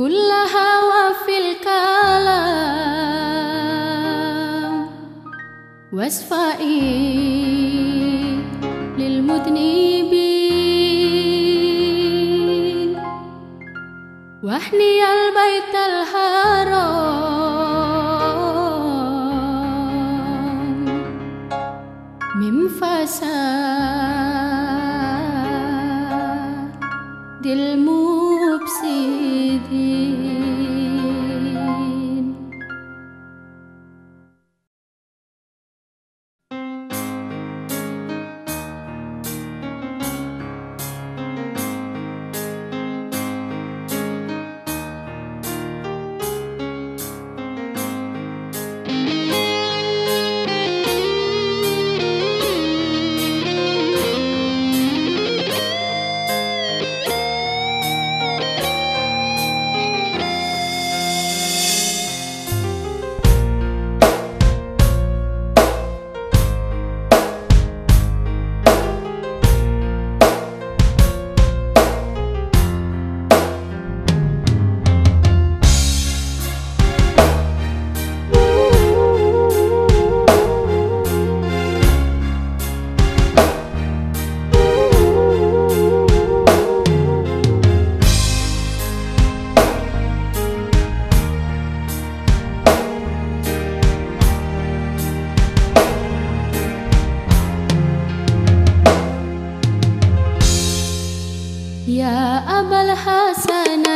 كلها وفي الكلام. واصفائي للمذنبين. واحني البيت الحرام من فساد المفسدين أبا الحسنات